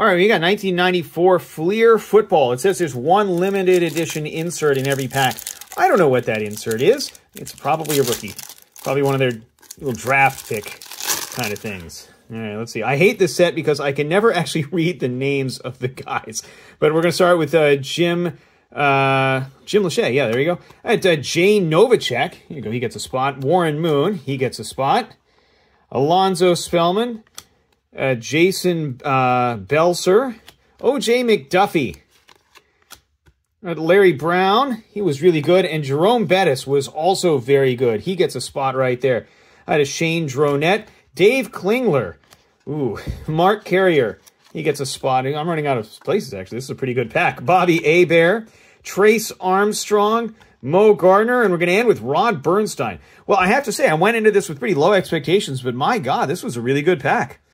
All right, we got 1994 Fleer Football. It says there's one limited edition insert in every pack. I don't know what that insert is. It's probably a rookie. Probably one of their little draft pick kind of things. All right, let's see. I hate this set because I can never actually read the names of the guys. But we're going to start with uh, Jim uh, Jim Lachey. Yeah, there you go. At uh, Jay Novacek. Here you go. He gets a spot. Warren Moon. He gets a spot. Alonzo Spellman. Uh, Jason uh, Belser. O.J. McDuffie. Uh, Larry Brown, he was really good. And Jerome Bettis was also very good. He gets a spot right there. I had a Shane Dronett. Dave Klingler. Ooh, Mark Carrier. He gets a spot. I'm running out of places, actually. This is a pretty good pack. Bobby Hebert. Trace Armstrong. Moe Gardner, and we're going to end with Rod Bernstine. Well, I have to say, I went into this with pretty low expectations, but my God, this was a really good pack.